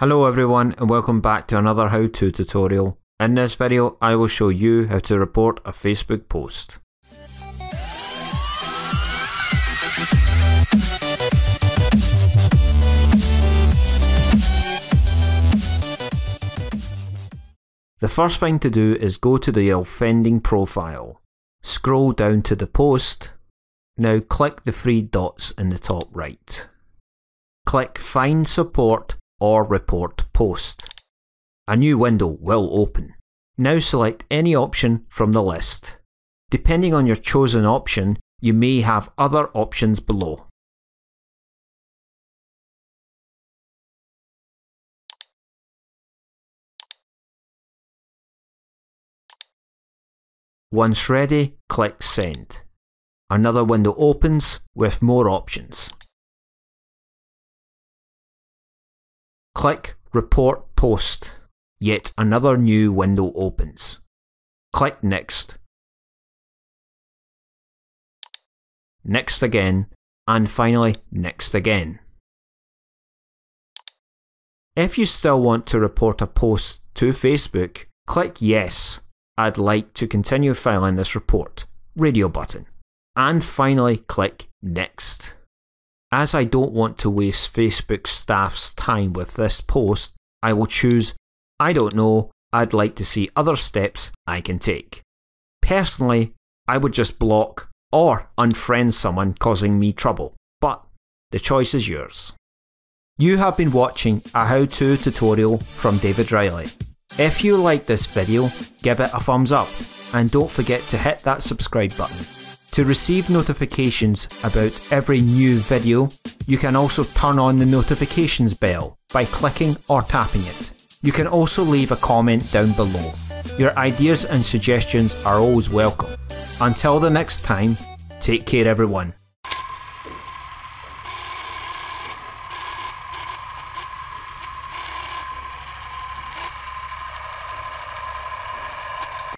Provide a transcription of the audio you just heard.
Hello everyone and welcome back to another how-to tutorial. In this video I will show you how to report a Facebook post. The first thing to do is go to the offending profile. Scroll down to the post. Now click the three dots in the top right. Click Find Support or Report Post. A new window will open. Now select any option from the list. Depending on your chosen option, you may have other options below. Once ready, click Send. Another window opens with more options. Click Report Post. Yet another new window opens. Click Next. Next again, and finally Next again. If you still want to report a post to Facebook, click Yes, I'd like to continue filing this report, radio button. And finally click Next. As I don't want to waste Facebook staff's time with this post, I will choose I don't know, I'd like to see other steps I can take. Personally, I would just block or unfriend someone causing me trouble, but the choice is yours. You have been watching a how-to tutorial from David Reilly. If you like this video, give it a thumbs up and don't forget to hit that subscribe button. To receive notifications about every new video, you can also turn on the notifications bell by clicking or tapping it. You can also leave a comment down below. Your ideas and suggestions are always welcome. Until the next time, take care everyone.